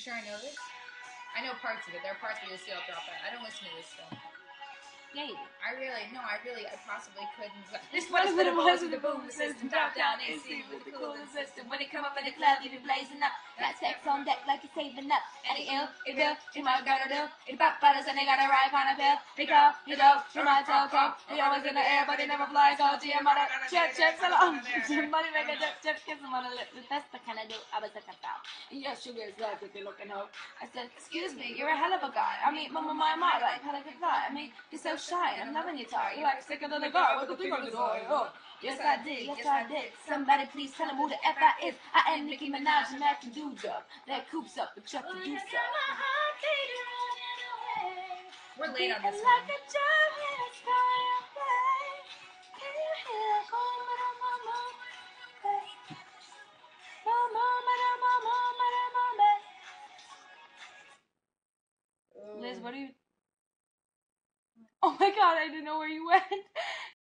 sure I know this? I know parts of it. There are parts where you'll see I'll drop out. I don't listen to this stuff. Yeah, you do. I really, no, I really, I possibly couldn't. This one is what it was with the boom system, top down AC with the cooling system. When it come up in the club, you be blazing up. Got sex on deck like saving up. It ill, it bill, it might gotta do. It pop butters and they gotta ride on a bill. They go, you go, you might tell come. They always in the air, but they never fly. Go your mother, chip, chip, salon. Money make a dip, chip, kiss them on the lips. That's the kind of do I was looking for. And your sugar is left if you're looking hoe. I said, excuse me, you're a hell of a guy. I mean, mama, my, my, like, hell of a guy. I mean, you're so shy. I'm loving your talk. You're like sicker than a guy with a thing on his eye. Oh, Yes, I did. Yes, I did. Somebody please tell him who the F I is. I am Nicki Minaj and Mac do job. That coops up the truck to do so. We're late on this one. Can. Liz, what are you? Oh my god, I didn't know where you went.